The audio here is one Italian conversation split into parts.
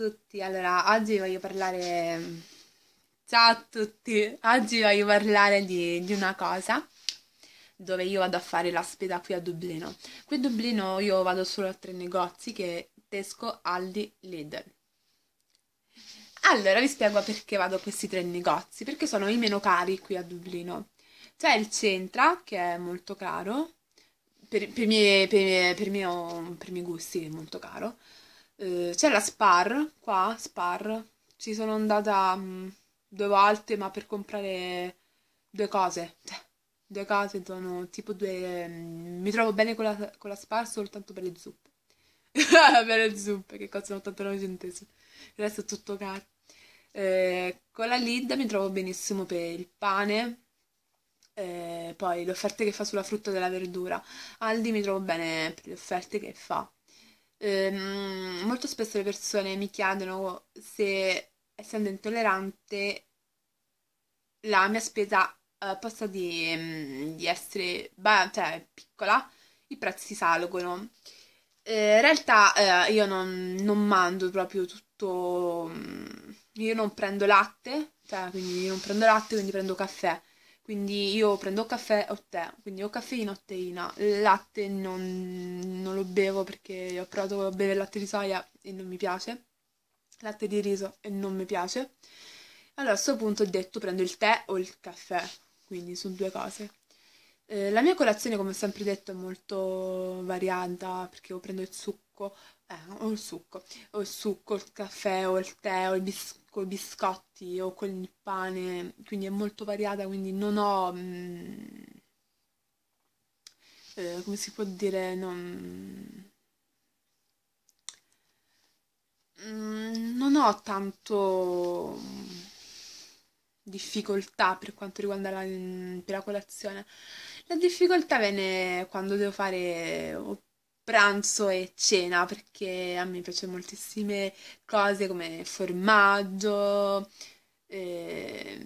tutti, allora oggi voglio parlare. Ciao a tutti, oggi voglio parlare di, di una cosa dove io vado a fare la spesa qui a Dublino. Qui a Dublino io vado solo a tre negozi che Tesco, Aldi, Lidl. Allora vi spiego perché vado a questi tre negozi, perché sono i meno cari qui a Dublino. C'è il Centra, che è molto caro, per, per, mie, per, per i miei gusti è molto caro. Eh, c'è la Spar, qua, Spar, ci sono andata mh, mm, due volte, ma per comprare due cose. Cioè, due cose sono tipo due... Mh, mm, mi trovo bene con la, con la Spar soltanto per le zuppe. per le zuppe, che costano 89 centesimi. Il resto è tutto caro. Eh, con la Lid mi trovo benissimo per il pane, eh, poi le offerte che fa sulla frutta e della verdura. Aldi mi trovo bene per le offerte che fa. Eh, molto spesso le persone mi chiedono se, essendo intollerante, la mia spesa eh, possa di, mm, di essere bah, cioè, piccola, i prezzi salgono. Eh, in realtà eh, io non, non, mando proprio tutto. Mm, io non prendo latte, cioè, quindi non prendo latte, quindi prendo caffè. Quindi io prendo caffè o tè, quindi o caffeina o teina. Il latte non, non lo bevo perché ho provato a bere latte di soia e non mi piace. Latte di riso e non mi piace. Allora a questo punto ho detto prendo il tè o il caffè, quindi sono due cose. Eh, la mia colazione, come ho sempre detto, è molto variata perché o prendo il succo, eh, o il succo, o il succo, il caffè, o il tè, o il bis- con i biscotti o con il pane, quindi è molto variata, quindi non ho... Mm, eh, come si può dire? Non, mm, non ho tanto difficoltà per quanto riguarda la, per la colazione. La difficoltà viene quando devo fare pranzo e cena perché a me piacciono moltissime cose come formaggio, eh,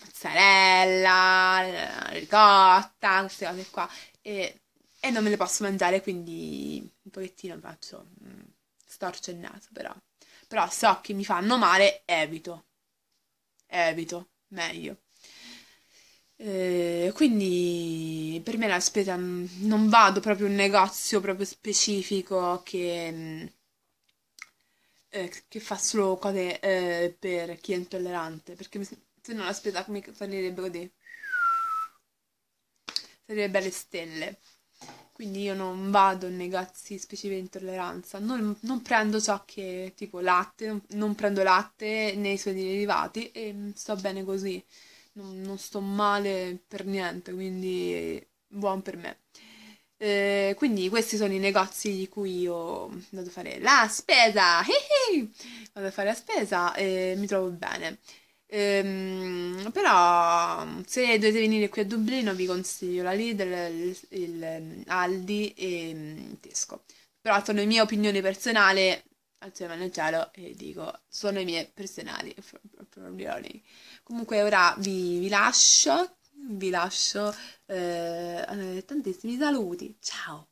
mozzarella, ricotta, queste cose qua. E, e, non me le posso mangiare quindi un pochettino faccio mm, storcio il naso però. Però so che mi fanno male evito. Evito meglio eh, quindi per me la spesa non vado proprio in un negozio proprio specifico che, mm, eh, che fa solo cose eh, per chi è intollerante, perché se no la spesa mi salirebbe così. Sarebbe alle stelle. Quindi io non vado in negozi specifici di intolleranza, non, non, prendo ciò che tipo latte, non, non prendo latte nei suoi derivati e mm, sto bene così non, non sto male per niente, quindi buon per me. Eh, quindi questi sono i negozi di cui io vado a fare la spesa. vado a fare la spesa e mi trovo bene. Ehm, però se dovete venire qui a Dublino vi consiglio la Lidl, il, il Aldi e mm, Tesco. Però sono le mie opinioni personali, alzo le cielo e dico, sono le mie personali opinioni. Comunque ora vi, vi lascio, vi lascio eh, tantissimi saluti. Ciao!